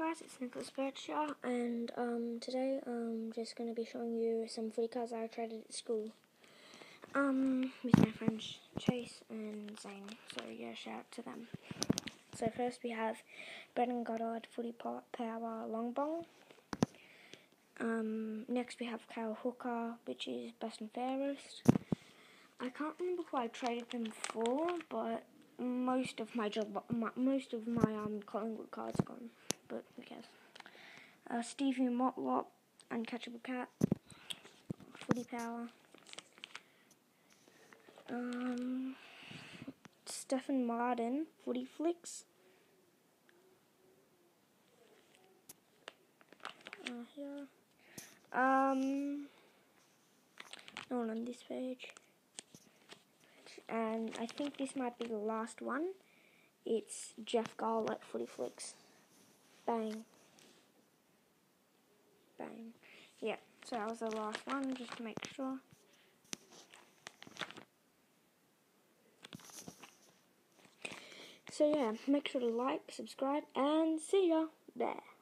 it's Nikolas Birch here, and um, today I'm just going to be showing you some free cards I traded at school. Um, with my friends Chase and Zane, so yeah, shout out to them. So first we have Brendan Goddard, Footy Power Long Bomb. Um, next we have Cale Hooker, which is best and fairest. I can't remember who I traded them for, but most of my job, my, most of my um Collingwood cards are gone. But who cares? Uh, Stevie Motlop, Uncatchable Cat, Footy Power. Um, Stefan Martin, Footy Flicks. Uh, here. Um, no one on this page. And I think this might be the last one. It's Jeff at Footy Flicks. Bang. Bang. Yeah, so that was the last one, just to make sure. So yeah, make sure to like, subscribe, and see ya there.